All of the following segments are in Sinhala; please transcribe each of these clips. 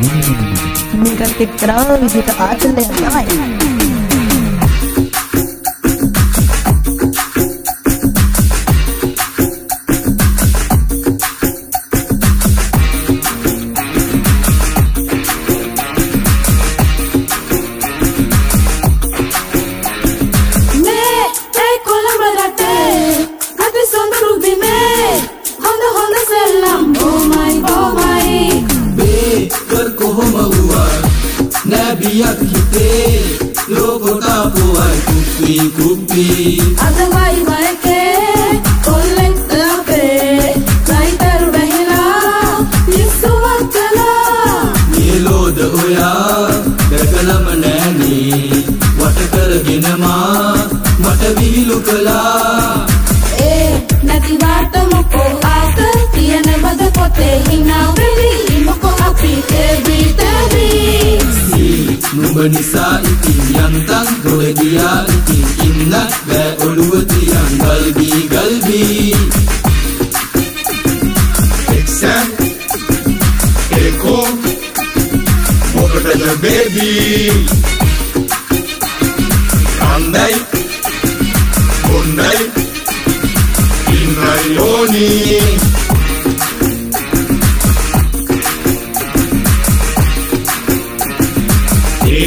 Mega Tech Trans, it all the night. Biyak hitte lokota puai kupi kupi adawai maike kollek lape naitar behla yisuwakala yelo da oya දකලම නෑනේ වට කරගෙන මා මට විහිළු කළා ඒ නැති වාට මොකෝ ආත තියෙනවද පොතේ හිනා නුඹ නිසා ඉතින් යන්තම් ගොඩ ගියා ඉතින් ඉන්න බෑ ඔළුව තියන් ගල්බී ගල්බී එක්සම් ඒකෝ මොකටද baby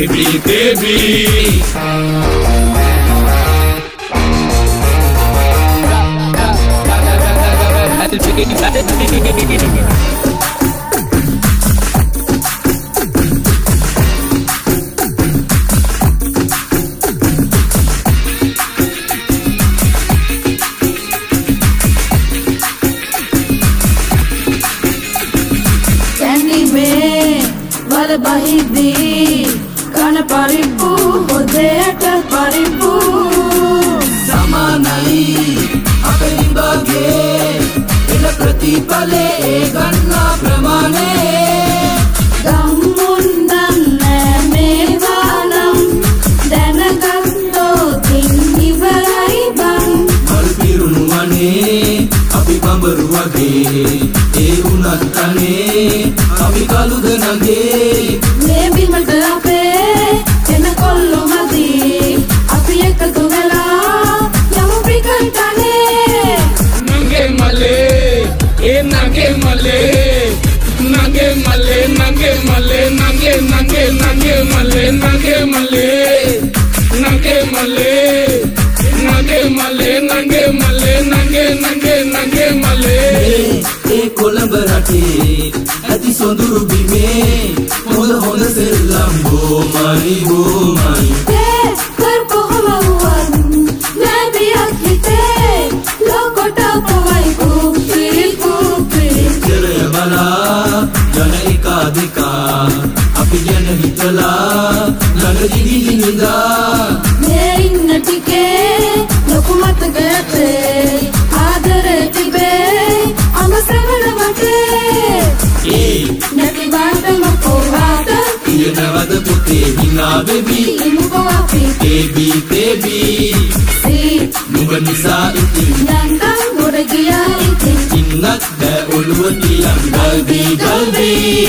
baby, baby. Candy man, what about he කන පරිප්පු හොදයට පරිප්පු. සමානයි අපරිබගේ එල ප්‍රතිඵලේ ගන්නා ප්‍රමාණය. අපි බඹරු වගේ ඒ වුණත් අනේ අපි කළුද නගේ ඒ නගේ මලේ නගේ මලේ නගේ මලේ නගේ නගේ නගේ මලේ නගේ මලේ නගේ මලේ නගේ මලේ නගේ මලේ නගේ නගේ නගේ මලේ ඒ කොළඹ රටේ ඇති සොඳුරු බිමේ හොඳ හොඳ යන එකා දෙකා අපි ගැන හිතලා ළඟදිවි නිදා මේ ඉන්න ටිකේ ලොකු මතක ඇතේ ආදරේ තිබේ අම සෙවන වටේ. ඒ නැති වාට මොකෝ වාට තියෙනවද පුතේ හිනා වෙවි ඉමුකෝ අපි තේබී තේබී සී නුඹ නිසා ඉතින් යන්තම් لك بقول يا قلبي قلبي.